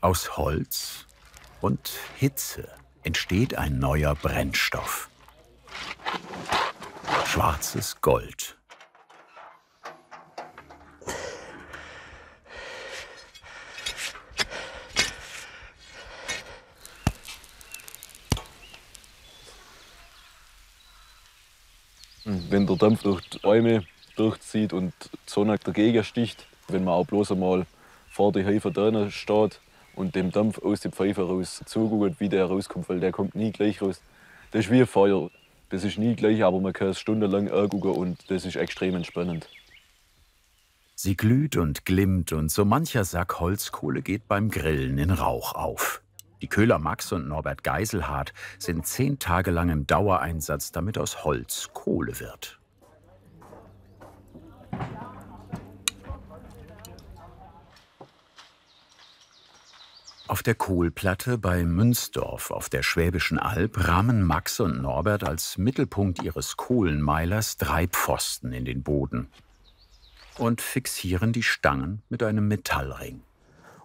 Aus Holz und Hitze entsteht ein neuer Brennstoff. Schwarzes Gold. Wenn der Dampf durch die Bäume durchzieht und die Sonne dagegen sticht, wenn man auch bloß einmal vor die Hefe drinnen steht und dem Dampf aus der Pfeife raus zuguckt, wie der rauskommt, weil der kommt nie gleich raus. Das ist wie Feuer. Das ist nie gleich, aber man kann es stundenlang angucken und das ist extrem entspannend. Sie glüht und glimmt und so mancher Sack Holzkohle geht beim Grillen in Rauch auf. Die Köhler Max und Norbert Geiselhardt sind zehn Tage lang im Dauereinsatz, damit aus Holz Kohle wird. Auf der Kohlplatte bei Münzdorf auf der Schwäbischen Alb rahmen Max und Norbert als Mittelpunkt ihres Kohlenmeilers drei Pfosten in den Boden und fixieren die Stangen mit einem Metallring.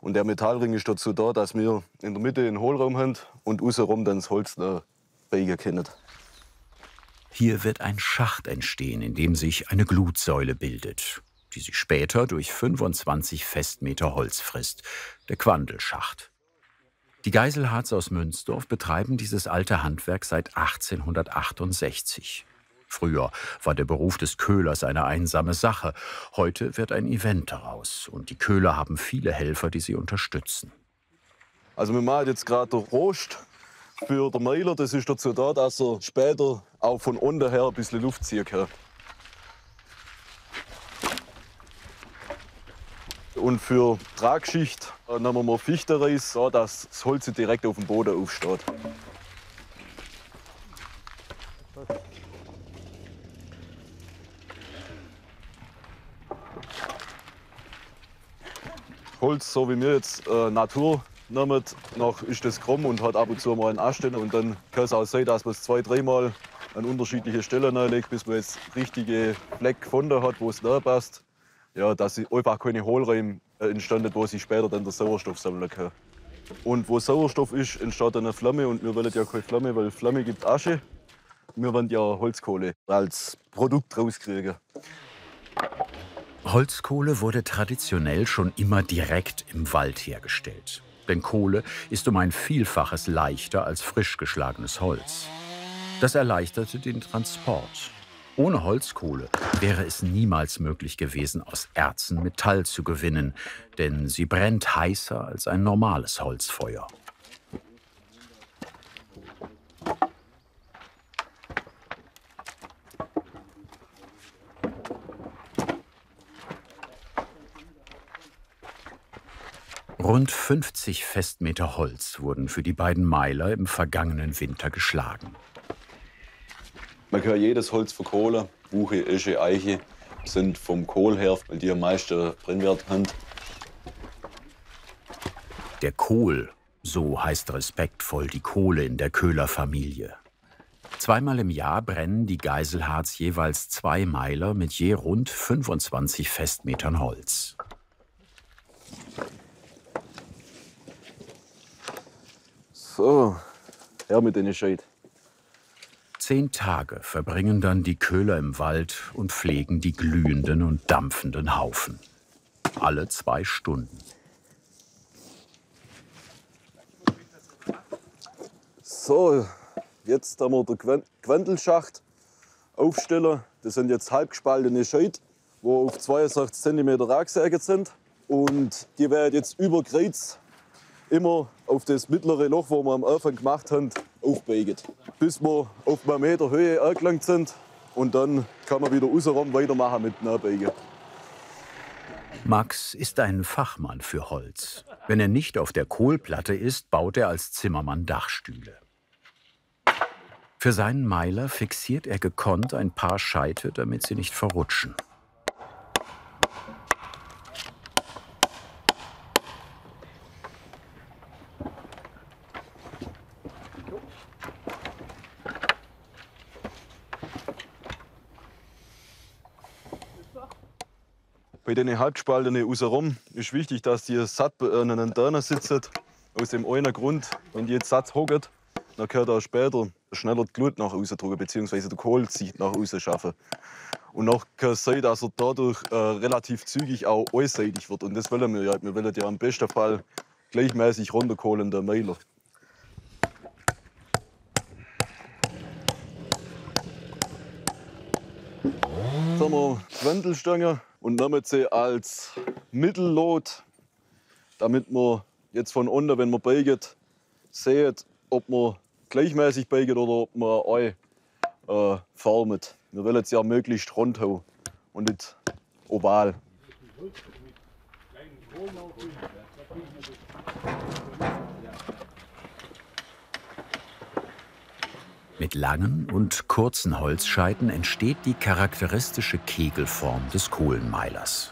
Und der Metallring ist dazu da, dass wir in der Mitte einen Hohlraum haben und außenrum dann das Holz biegen können. Hier wird ein Schacht entstehen, in dem sich eine Glutsäule bildet, die sich später durch 25 Festmeter Holz frisst, der Quandelschacht. Die Geiselharz aus Münzdorf betreiben dieses alte Handwerk seit 1868. Früher war der Beruf des Köhlers eine einsame Sache. Heute wird ein Event daraus und die Köhler haben viele Helfer, die sie unterstützen. Also wir machen jetzt gerade den Rost für den Meiler. Das ist dazu da, dass er später auch von unten her ein bisschen Luft ziehen kann. Und für Tragschicht äh, nehmen wir Fichtenreis, so dass das Holz direkt auf dem Boden aufsteht. Holz, so wie wir jetzt äh, Natur nehmen, noch ist das krumm und hat ab und zu mal einen Ast. Und dann kann es auch sein, dass man es zwei, dreimal an unterschiedliche Stellen legt, bis man jetzt richtige Fleck gefunden hat, wo es passt ja, dass einfach keine Hohlräume äh, entstanden, wo sich später dann der Sauerstoff sammeln kann. Und wo Sauerstoff ist, entsteht eine Flamme und wir wollen ja keine Flamme, weil Flamme gibt Asche. Wir wollen ja Holzkohle als Produkt rauskriegen. Holzkohle wurde traditionell schon immer direkt im Wald hergestellt. Denn Kohle ist um ein Vielfaches leichter als frisch geschlagenes Holz. Das erleichterte den Transport ohne Holzkohle wäre es niemals möglich gewesen, aus Erzen Metall zu gewinnen, denn sie brennt heißer als ein normales Holzfeuer. Rund 50 Festmeter Holz wurden für die beiden Meiler im vergangenen Winter geschlagen. Man kann jedes Holz verkohlen. Buche, Esche, Eiche sind vom Kohl her, weil die am meisten Brennwert haben. Der Kohl, so heißt respektvoll die Kohle in der Köhlerfamilie. Zweimal im Jahr brennen die Geiselharz jeweils zwei Meiler mit je rund 25 Festmetern Holz. So, her mit den Scheit. Zehn Tage verbringen dann die Köhler im Wald und pflegen die glühenden und dampfenden Haufen. Alle zwei Stunden. So, jetzt haben wir den Quendelschacht aufstellen. Das sind jetzt halbgespaltene Scheite, die auf 62 cm angesägt sind. Und die werden jetzt über Kreuz immer auf das mittlere Loch, wo wir am Anfang gemacht haben, aufbiegen. Bis wir auf einen Meter Höhe angelangt sind. Und dann kann man wieder außenrum weitermachen mit Nachbiegen. Max ist ein Fachmann für Holz. Wenn er nicht auf der Kohlplatte ist, baut er als Zimmermann Dachstühle. Für seinen Meiler fixiert er gekonnt ein paar Scheite, damit sie nicht verrutschen. Bei den Halbspalten außenrum ist wichtig, dass die satt an den Dörner sitzen, Aus dem einen Grund, wenn die jetzt Satz hocken, dann kann er später schneller die Glut nach außen drücken, beziehungsweise der Kohl zieht nach außen schaffen. Und noch kann es sein, dass er dadurch äh, relativ zügig auch einseitig wird. Und das wollen wir ja. Wir wollen ja im besten Fall gleichmäßig runterkohlen, der Mailer. Jetzt haben wir die Wendelstange und nehmen sie als Mittellot, damit wir jetzt von unten, wenn man beiget, sehen, ob man gleichmäßig beiget oder ob man ein äh, formt. Wir wollen es ja möglichst rund haben und nicht oval. Mit langen und kurzen Holzscheiten entsteht die charakteristische Kegelform des Kohlenmeilers.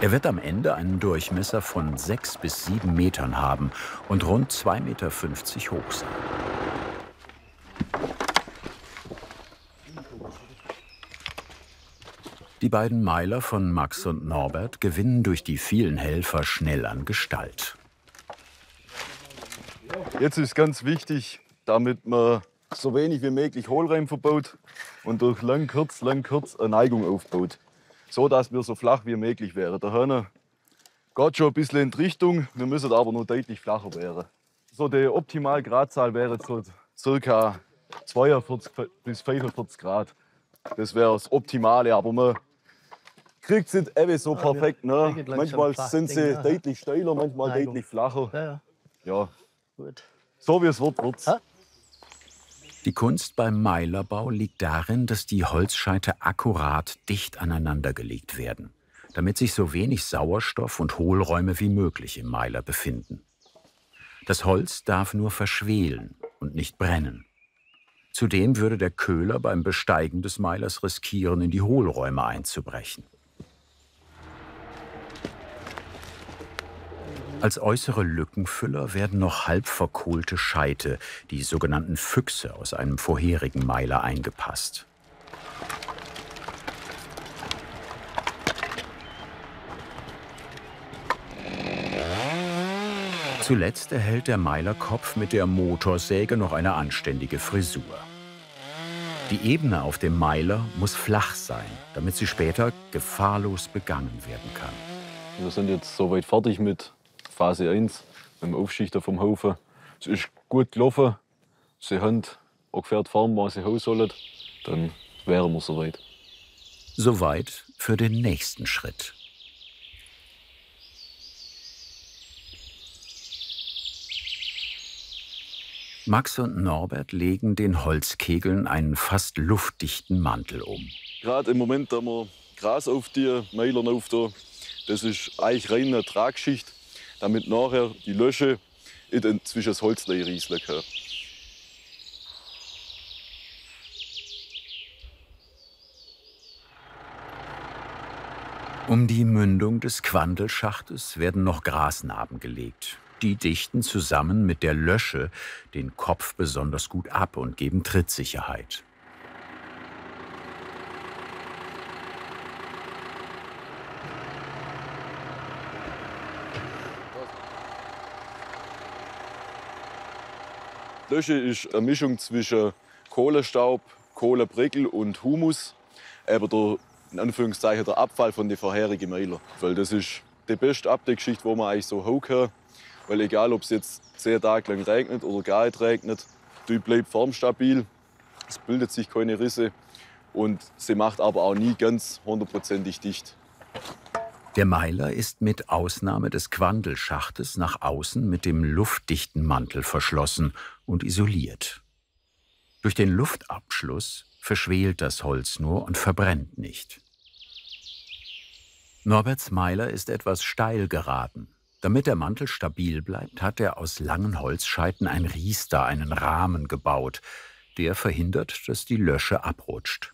Er wird am Ende einen Durchmesser von 6 bis 7 Metern haben und rund 2,50 Meter hoch sein. Die beiden Meiler von Max und Norbert gewinnen durch die vielen Helfer schnell an Gestalt. Jetzt ist ganz wichtig, damit man so wenig wie möglich Hohlreim verbaut und durch lang, kurz, lang, kurz eine Neigung aufbaut. So dass wir so flach wie möglich wären. Der Hörner geht schon ein bisschen in die Richtung, wir müssen aber nur deutlich flacher werden. So die optimale Gradzahl wäre so ca. 42 bis 45 Grad. Das wäre das Optimale, aber man kriegt es nicht eben so perfekt. Ne? Manchmal sind sie deutlich steiler, manchmal deutlich flacher. Ja. Gut. So wie es wird, wird es. Die Kunst beim Meilerbau liegt darin, dass die Holzscheite akkurat dicht aneinandergelegt werden, damit sich so wenig Sauerstoff und Hohlräume wie möglich im Meiler befinden. Das Holz darf nur verschwelen und nicht brennen. Zudem würde der Köhler beim Besteigen des Meilers riskieren, in die Hohlräume einzubrechen. Als äußere Lückenfüller werden noch halb verkohlte Scheite, die sogenannten Füchse aus einem vorherigen Meiler eingepasst. Zuletzt erhält der Meilerkopf mit der Motorsäge noch eine anständige Frisur. Die Ebene auf dem Meiler muss flach sein, damit sie später gefahrlos begangen werden kann. Wir sind jetzt soweit fertig mit Phase 1 mit dem Aufschichter vom Haufen. Es ist gut gelaufen. Sie haben ungefähr die Form, was sie haben sollen. Dann wären wir soweit. Soweit für den nächsten Schritt. Max und Norbert legen den Holzkegeln einen fast luftdichten Mantel um. Gerade im Moment haben wir Gras auf die Meilern auf da. Das ist eigentlich reine Tragschicht damit nachher die Lösche zwischen das Holz rieseln kann. Um die Mündung des Quandelschachtes werden noch Grasnarben gelegt. Die dichten zusammen mit der Lösche den Kopf besonders gut ab und geben Trittsicherheit. Lösche ist eine Mischung zwischen Kohlestaub, Kohlebrickel und Humus. Aber der, in Anführungszeichen der Abfall von den vorherigen Meiler. Weil das ist die beste Abdeckschicht, die man eigentlich so haben kann. Weil egal, ob es jetzt zehn Tage lang regnet oder gar nicht regnet, die bleibt formstabil. Es bildet sich keine Risse und sie macht aber auch nie ganz hundertprozentig dicht. Der Meiler ist mit Ausnahme des Quandelschachtes nach außen mit dem luftdichten Mantel verschlossen und isoliert. Durch den Luftabschluss verschwelt das Holz nur und verbrennt nicht. Norberts Meiler ist etwas steil geraten. Damit der Mantel stabil bleibt, hat er aus langen Holzscheiten ein Riester, einen Rahmen gebaut. Der verhindert, dass die Lösche abrutscht.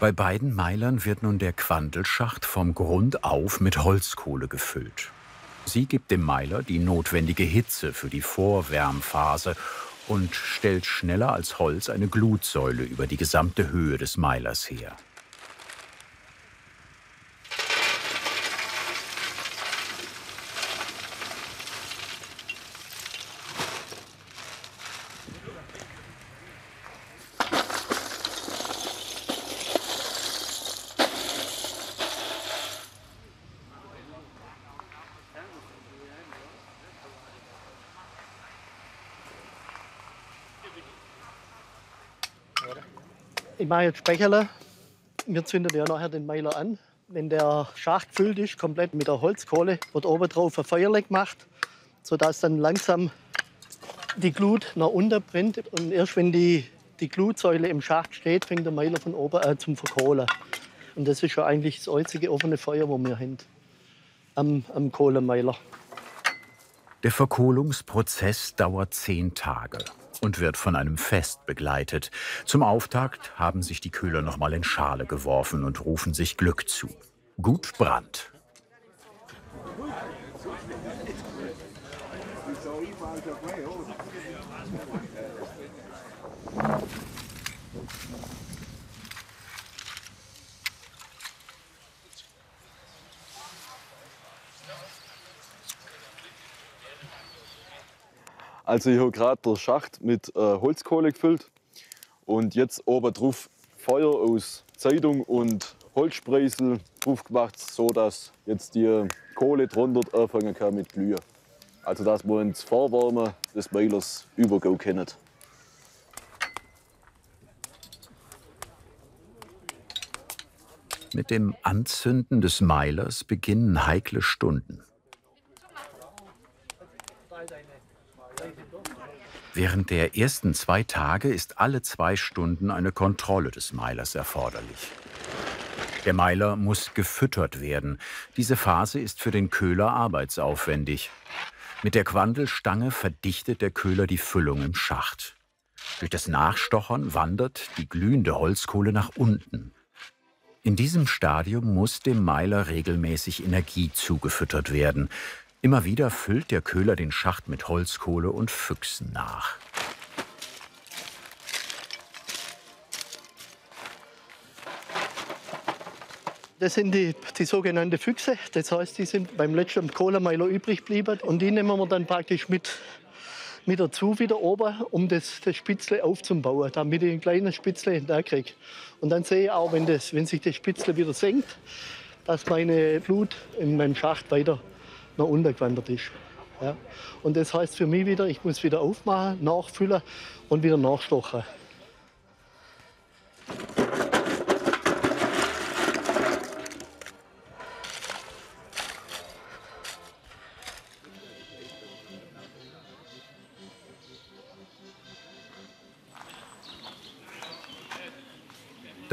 Bei beiden Meilern wird nun der Quandelschacht vom Grund auf mit Holzkohle gefüllt. Sie gibt dem Meiler die notwendige Hitze für die Vorwärmphase und stellt schneller als Holz eine Glutsäule über die gesamte Höhe des Meilers her. Ich mache jetzt Speicherle. Wir zünden ja nachher den Meiler an. Wenn der Schacht gefüllt ist, komplett mit der Holzkohle, wird oben drauf ein Feuerle gemacht, sodass dann langsam die Glut nach unten brennt. Und erst wenn die, die Glutsäule im Schacht steht, fängt der Meiler von oben an zum Verkohlen. Und das ist ja eigentlich das einzige offene Feuer, das wir haben am, am Kohlemeiler. Der Verkohlungsprozess dauert zehn Tage und wird von einem Fest begleitet. Zum Auftakt haben sich die Köhler noch mal in Schale geworfen und rufen sich Glück zu. Gut Brand. Also habe gerade den Schacht mit äh, Holzkohle gefüllt und jetzt oben drauf Feuer aus Zeitung und Holzspreisel drauf gemacht, so dass jetzt die Kohle drunter anfangen kann mit Glühen. Also dass wir ins Vorwärmen des Meilers übergehen können. Mit dem Anzünden des Meilers beginnen heikle Stunden. Während der ersten zwei Tage ist alle zwei Stunden eine Kontrolle des Meilers erforderlich. Der Meiler muss gefüttert werden. Diese Phase ist für den Köhler arbeitsaufwendig. Mit der Quandelstange verdichtet der Köhler die Füllung im Schacht. Durch das Nachstochern wandert die glühende Holzkohle nach unten. In diesem Stadium muss dem Meiler regelmäßig Energie zugefüttert werden. Immer wieder füllt der Köhler den Schacht mit Holzkohle und Füchsen nach. Das sind die, die sogenannten Füchse. Das heißt, die sind beim letzten Kohlemeiler übrig geblieben. Und die nehmen wir dann praktisch mit, mit dazu wieder oben, um das, das Spitzle aufzubauen, damit ich ein kleines Spitzle da kriege. Und dann sehe ich auch, wenn, das, wenn sich das Spitzle wieder senkt, dass meine Blut in meinem Schacht weiter nach unten gewandert ist. Ja. Und das heißt für mich wieder, ich muss wieder aufmachen, nachfüllen und wieder nachstochen.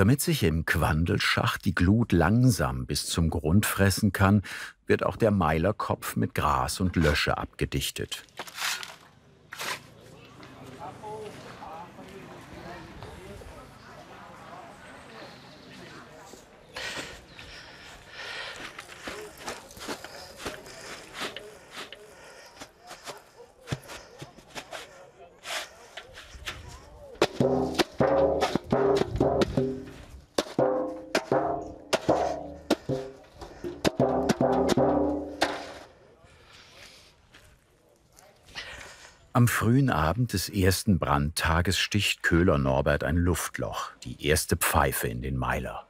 Damit sich im Quandelschacht die Glut langsam bis zum Grund fressen kann, wird auch der Meilerkopf mit Gras und Lösche abgedichtet. Abend des ersten Brandtages sticht Köhler Norbert ein Luftloch, die erste Pfeife in den Meiler.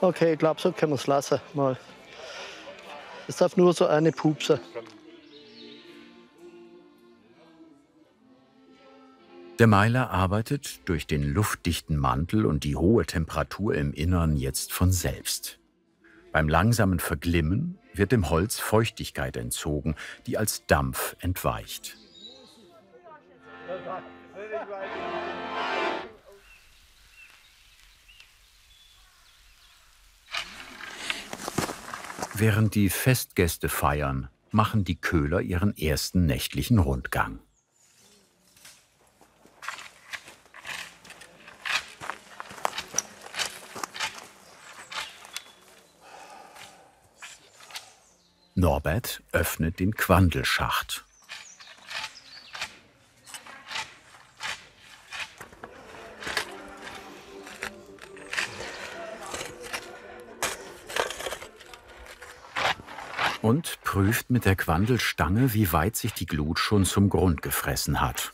Okay, ich glaube, so können wir es lassen. Mal. Es darf nur so eine Pupse. Der Meiler arbeitet durch den luftdichten Mantel und die hohe Temperatur im Innern jetzt von selbst. Beim langsamen Verglimmen wird dem Holz Feuchtigkeit entzogen, die als Dampf entweicht. Während die Festgäste feiern, machen die Köhler ihren ersten nächtlichen Rundgang. Norbert öffnet den Quandelschacht. Und prüft mit der Quandelstange, wie weit sich die Glut schon zum Grund gefressen hat.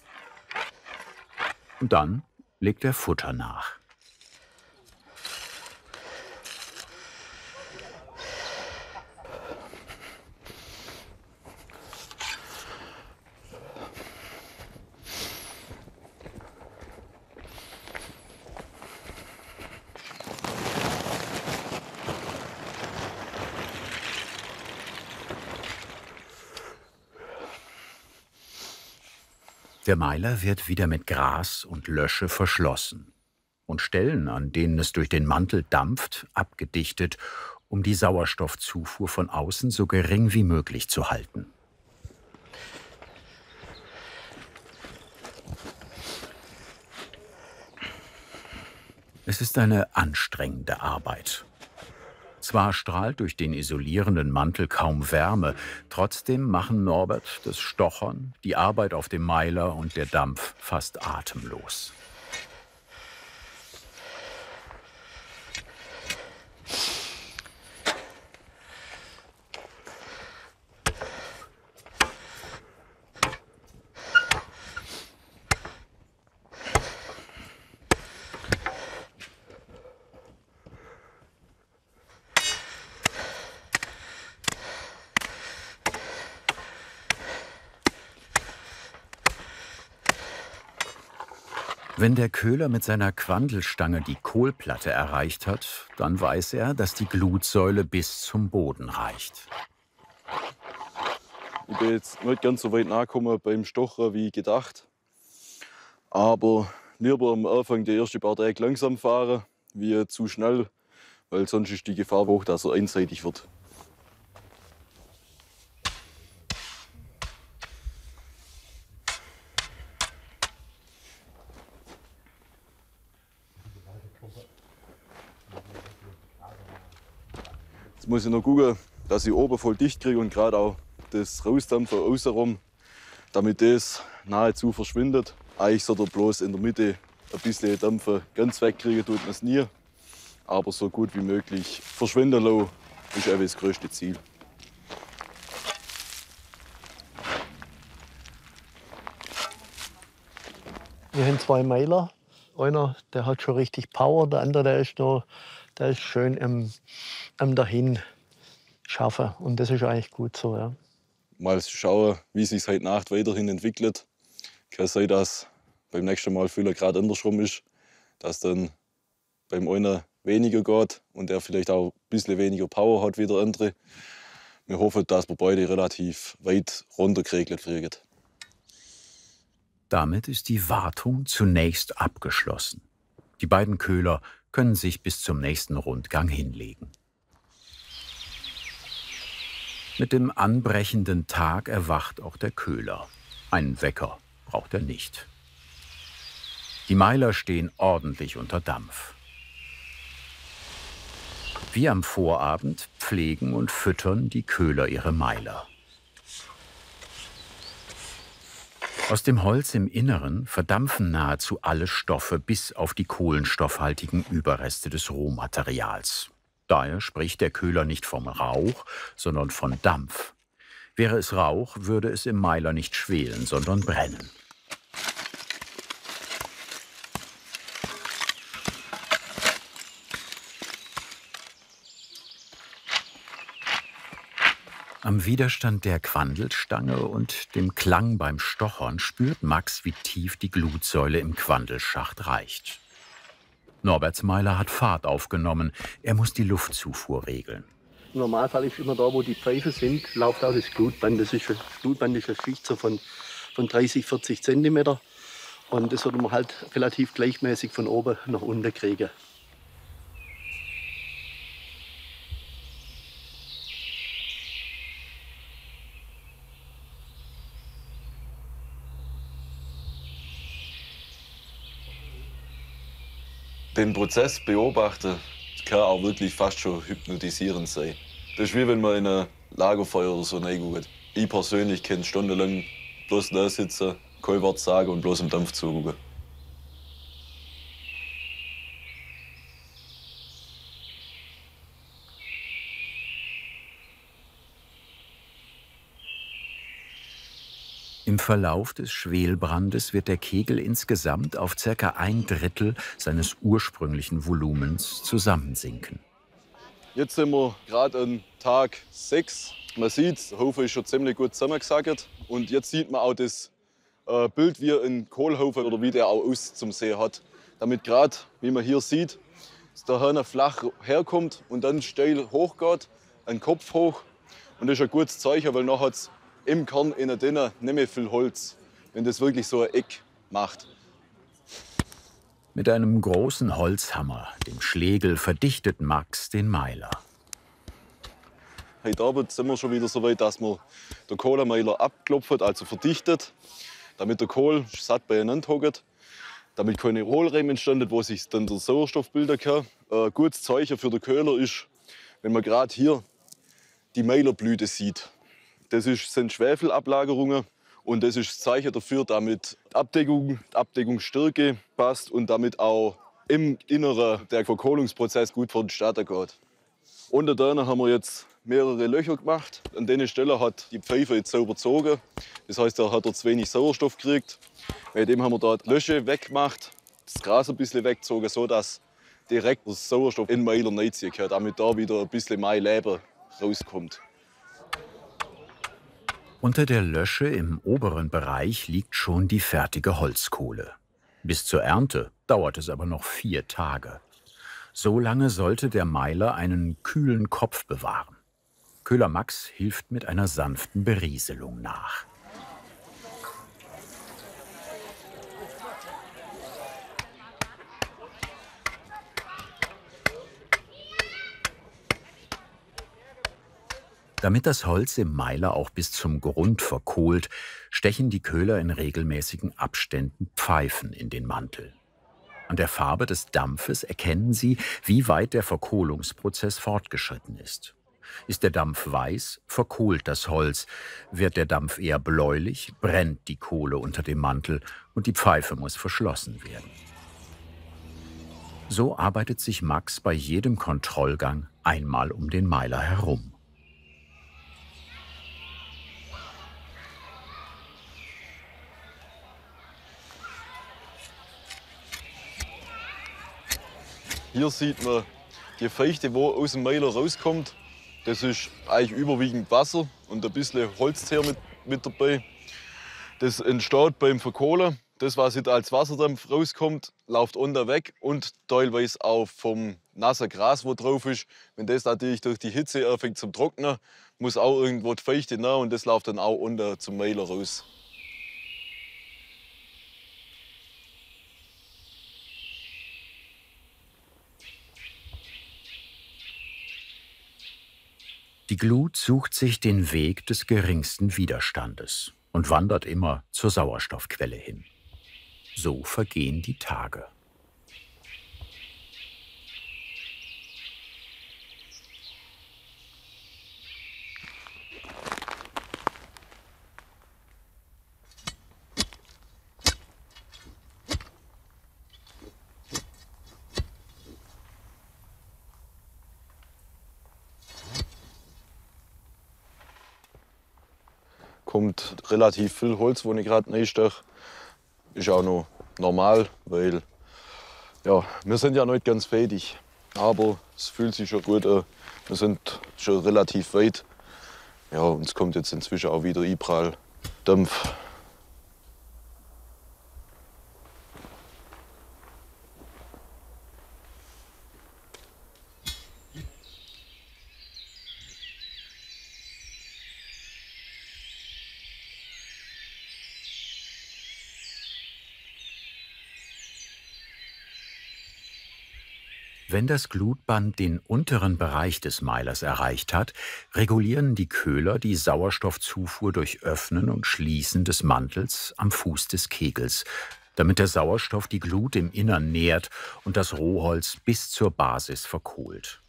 Und dann legt er Futter nach. Der Meiler wird wieder mit Gras und Lösche verschlossen und Stellen, an denen es durch den Mantel dampft, abgedichtet, um die Sauerstoffzufuhr von außen so gering wie möglich zu halten. Es ist eine anstrengende Arbeit. Zwar strahlt durch den isolierenden Mantel kaum Wärme, trotzdem machen Norbert das Stochern, die Arbeit auf dem Meiler und der Dampf fast atemlos. Wenn der Köhler mit seiner Quandelstange die Kohlplatte erreicht hat, dann weiß er, dass die Glutsäule bis zum Boden reicht. Ich bin jetzt nicht ganz so weit nachgekommen beim Stocher wie gedacht. Aber lieber am Anfang der ersten paar Tage langsam fahren, wie zu schnell, weil sonst ist die Gefahr hoch, dass er einseitig wird. Jetzt muss ich noch gucken, dass ich oben voll dicht kriege und gerade auch das Rausdampfen außenrum, damit das nahezu verschwindet. Eigentlich sollte er bloß in der Mitte ein bisschen Dampfen ganz wegkriegen, tut man es nie. Aber so gut wie möglich verschwinden lassen, ist das größte Ziel. Wir haben zwei Meiler. Einer, der hat schon richtig Power, der andere, der ist noch, der ist schön im, am dahin schaffen. Und das ist eigentlich gut so. Ja. Mal schauen, wie sich heute Nacht weiterhin entwickelt. Kann sein, dass beim nächsten Mal viel gerade andersrum ist, dass dann beim einen weniger geht und er vielleicht auch ein bisschen weniger Power hat wie der andere. Wir hoffen, dass wir beide relativ weit runtergeregelt kriegen. Damit ist die Wartung zunächst abgeschlossen. Die beiden Köhler können sich bis zum nächsten Rundgang hinlegen. Mit dem anbrechenden Tag erwacht auch der Köhler. Einen Wecker braucht er nicht. Die Meiler stehen ordentlich unter Dampf. Wie am Vorabend pflegen und füttern die Köhler ihre Meiler. Aus dem Holz im Inneren verdampfen nahezu alle Stoffe bis auf die kohlenstoffhaltigen Überreste des Rohmaterials. Daher spricht der Köhler nicht vom Rauch, sondern von Dampf. Wäre es Rauch, würde es im Meiler nicht schwelen, sondern brennen. Am Widerstand der Quandelstange und dem Klang beim Stochern spürt Max, wie tief die Glutsäule im Quandelschacht reicht. Norberts Meiler hat Fahrt aufgenommen. Er muss die Luftzufuhr regeln. Im Normalfall ist immer da, wo die Pfeife sind, läuft auch das Glutband. Das, ist, das Glutband ist eine Schicht so von, von 30, 40 Zentimeter. Und das sollte man halt relativ gleichmäßig von oben nach unten kriegen. Den Prozess beobachten kann auch wirklich fast schon hypnotisierend sein. Das ist wie wenn man in ein Lagerfeuer oder so reinguckt. Ich persönlich kann stundenlang bloß da sitzen, kein Wort sagen und bloß im Dampf zugucken. Im Verlauf des Schwelbrandes wird der Kegel insgesamt auf ca. ein Drittel seines ursprünglichen Volumens zusammensinken. Jetzt sind wir gerade an Tag 6. Man sieht, der Hofer ist schon ziemlich gut zusammengesackt. Und jetzt sieht man auch das äh, Bild, wie ein Kohlhofer oder wie der auch aus zum See hat. Damit gerade, wie man hier sieht, der Hörner flach herkommt und dann steil hochgeht, ein Kopf hoch. Und das ist ein gutes Zeichen, weil nachher hat es im Kern innen drin nicht mehr viel Holz, wenn das wirklich so ein Eck macht. Mit einem großen Holzhammer, dem Schlegel, verdichtet Max den Meiler. Heute Abend sind wir schon wieder so weit, dass wir den Kohlemeiler abklopfen, also verdichtet, damit der Kohl satt beieinander hockt, damit keine Hohlräume entstehen, wo sich dann der Sauerstoff bilden kann. Ein gutes Zeichen für den Köhler ist, wenn man gerade hier die Meilerblüte sieht. Das ist, sind Schwefelablagerungen und das ist das Zeichen dafür, damit die Abdeckung, Abdeckungsstärke passt und damit auch im Inneren der Verkohlungsprozess gut vonstatten geht. Unter denen haben wir jetzt mehrere Löcher gemacht. An den Stellen hat die Pfeife jetzt sauber gezogen. Das heißt, da hat er zu wenig Sauerstoff gekriegt. Bei dem haben wir die Löcher weggemacht, das Gras ein bisschen weggezogen, sodass direkt der Sauerstoff in Meiler reinziehen kann, damit da wieder ein bisschen mehr Leben rauskommt. Unter der Lösche im oberen Bereich liegt schon die fertige Holzkohle. Bis zur Ernte dauert es aber noch vier Tage. So lange sollte der Meiler einen kühlen Kopf bewahren. Köhler Max hilft mit einer sanften Berieselung nach. Damit das Holz im Meiler auch bis zum Grund verkohlt, stechen die Köhler in regelmäßigen Abständen Pfeifen in den Mantel. An der Farbe des Dampfes erkennen Sie, wie weit der Verkohlungsprozess fortgeschritten ist. Ist der Dampf weiß, verkohlt das Holz. Wird der Dampf eher bläulich, brennt die Kohle unter dem Mantel und die Pfeife muss verschlossen werden. So arbeitet sich Max bei jedem Kontrollgang einmal um den Meiler herum. Hier sieht man die Feuchte, die aus dem Meiler rauskommt. Das ist eigentlich überwiegend Wasser und ein bisschen Holzteer mit, mit dabei. Das entsteht beim Verkohlen. Das, was jetzt als Wasserdampf rauskommt, läuft unten weg und teilweise auch vom nassen Gras, wo drauf ist. Wenn das natürlich durch die Hitze anfängt zum Trocknen, muss auch irgendwo die Feuchte nach und das läuft dann auch unten zum Meiler raus. Die Glut sucht sich den Weg des geringsten Widerstandes und wandert immer zur Sauerstoffquelle hin. So vergehen die Tage. kommt relativ viel Holz, wo ich gerade reinsteche. Ist auch noch normal, weil ja, wir sind ja nicht ganz fertig. Aber es fühlt sich schon gut an. Wir sind schon relativ weit. Ja, und es kommt jetzt inzwischen auch wieder Iprall Dampf. Wenn das Glutband den unteren Bereich des Meilers erreicht hat, regulieren die Köhler die Sauerstoffzufuhr durch Öffnen und Schließen des Mantels am Fuß des Kegels, damit der Sauerstoff die Glut im Innern nährt und das Rohholz bis zur Basis verkohlt.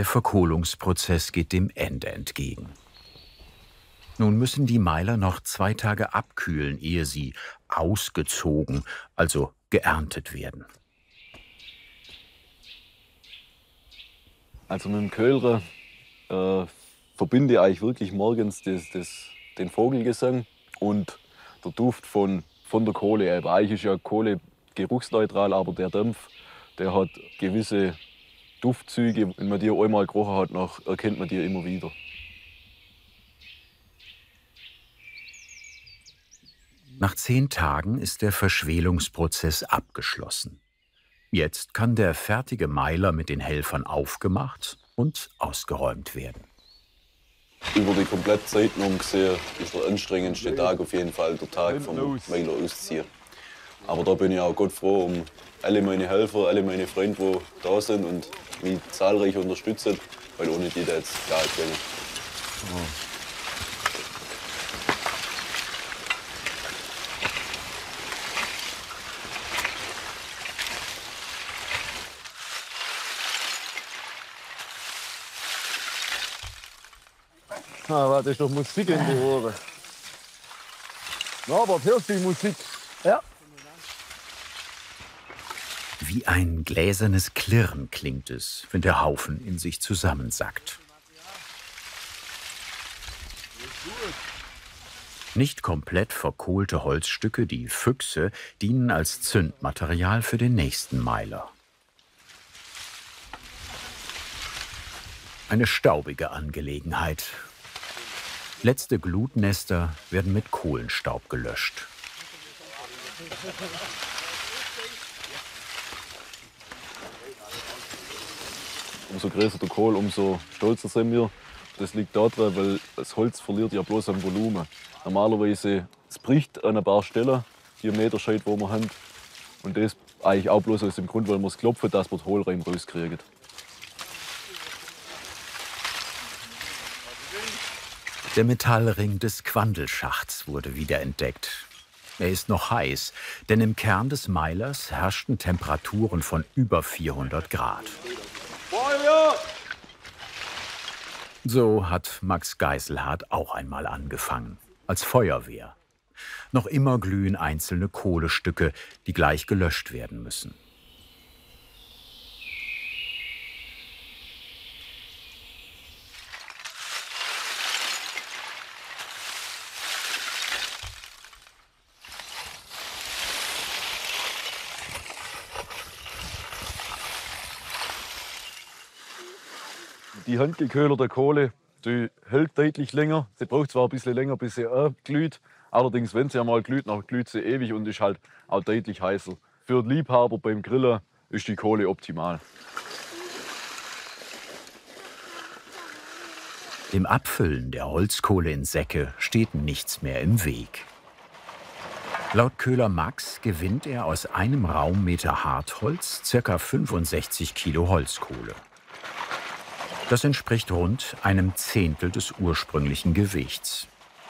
Der Verkohlungsprozess geht dem Ende entgegen. Nun müssen die Meiler noch zwei Tage abkühlen, ehe sie ausgezogen, also geerntet werden. Also mit dem Köhler äh, verbinde ich eigentlich wirklich morgens das, das, den Vogelgesang und der Duft von, von der Kohle. Eigentlich ist ja Kohle geruchsneutral, aber der Dampf, der hat gewisse Duftzüge. Wenn man die einmal gerochen hat, nach, erkennt man die immer wieder. Nach zehn Tagen ist der Verschwelungsprozess abgeschlossen. Jetzt kann der fertige Meiler mit den Helfern aufgemacht und ausgeräumt werden. Über die komplette Zeit gesehen ist der anstrengendste Tag auf jeden Fall der Tag vom Meiler ausziehen. Aber da bin ich auch Gott froh um alle meine Helfer, alle meine Freunde, die da sind und mich zahlreich unterstützen, weil ohne die da jetzt gar nicht gehen. Oh. Ah, warte, ist doch Musik in die Ohren. Na, aber hörst du die Musik? Ja. Wie ein gläsernes Klirren klingt es, wenn der Haufen in sich zusammensackt. Nicht komplett verkohlte Holzstücke, die Füchse, dienen als Zündmaterial für den nächsten Meiler. Eine staubige Angelegenheit, Letzte Glutnester werden mit Kohlenstaub gelöscht. Umso größer der Kohl, umso stolzer sind wir. Das liegt daran, weil das Holz verliert ja bloß an Volumen. Normalerweise es bricht an ein paar Stellen, die Meterscheid, wo wir haben. Und das eigentlich auch bloß aus dem Grund, weil wir es klopfen, dass wir den Hohlreim rauskriegen. Der Metallring des Quandelschachts wurde wiederentdeckt. Er ist noch heiß, denn im Kern des Meilers herrschten Temperaturen von über 400 Grad. So hat Max Geiselhardt auch einmal angefangen, als Feuerwehr. Noch immer glühen einzelne Kohlestücke, die gleich gelöscht werden müssen. Die handgeköhlerte Kohle die hält deutlich länger. Sie braucht zwar ein bisschen länger, bis sie glüht. Allerdings, wenn sie einmal glüht, dann glüht sie ewig und ist halt auch deutlich heißer. Für den Liebhaber beim Grillen ist die Kohle optimal. Dem Abfüllen der Holzkohle in Säcke steht nichts mehr im Weg. Laut Köhler Max gewinnt er aus einem Raummeter Hartholz ca. 65 Kilo Holzkohle. Das entspricht rund einem Zehntel des ursprünglichen Gewichts.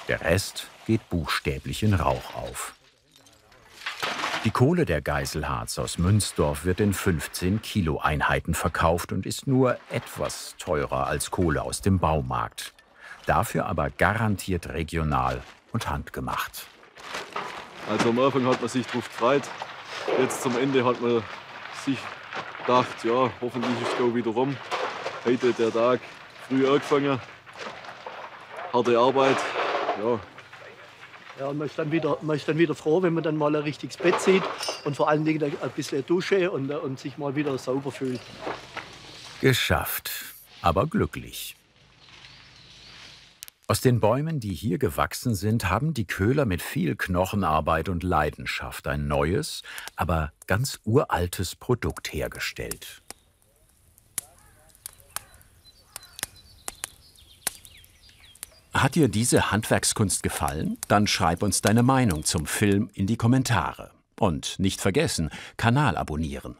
Der Rest geht buchstäblich in Rauch auf. Die Kohle der Geiselharz aus Münzdorf wird in 15 Kilo Einheiten verkauft und ist nur etwas teurer als Kohle aus dem Baumarkt. Dafür aber garantiert regional und handgemacht. Also am Anfang hat man sich drauf gefreut. Jetzt zum Ende hat man sich gedacht, ja, hoffentlich ist es wieder rum. Heute der Tag früh angefangen. Harte Arbeit. Ja. Ja, und man ist, dann wieder, man ist dann wieder froh, wenn man dann mal ein richtiges Bett sieht und vor allen Dingen ein bisschen Dusche und, und sich mal wieder sauber fühlt. Geschafft, aber glücklich. Aus den Bäumen, die hier gewachsen sind, haben die Köhler mit viel Knochenarbeit und Leidenschaft ein neues, aber ganz uraltes Produkt hergestellt. Hat dir diese Handwerkskunst gefallen? Dann schreib uns deine Meinung zum Film in die Kommentare. Und nicht vergessen, Kanal abonnieren.